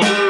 Thank you.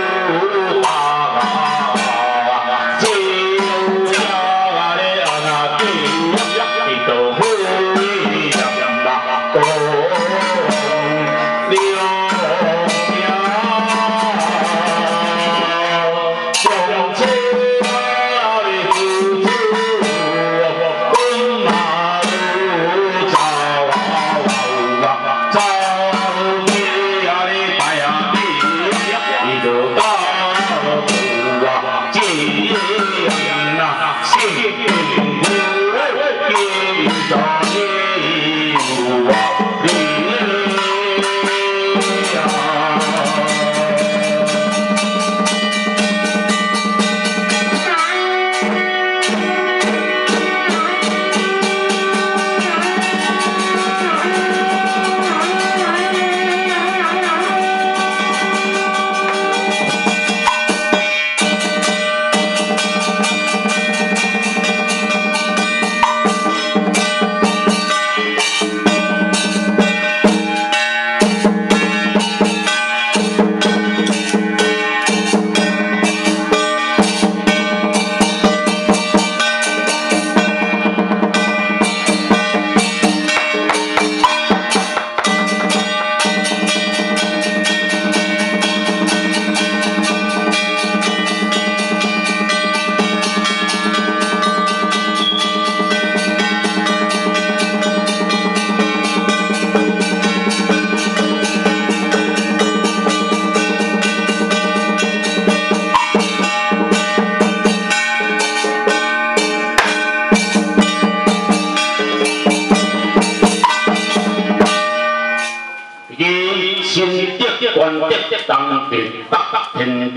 当地北北天地，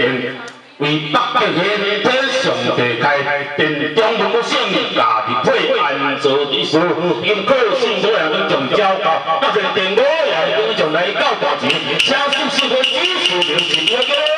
为北北天体上帝开，开天中文圣家己配安坐之事，因个性多人从交到，那些电我也从来交大钱，请叔叔。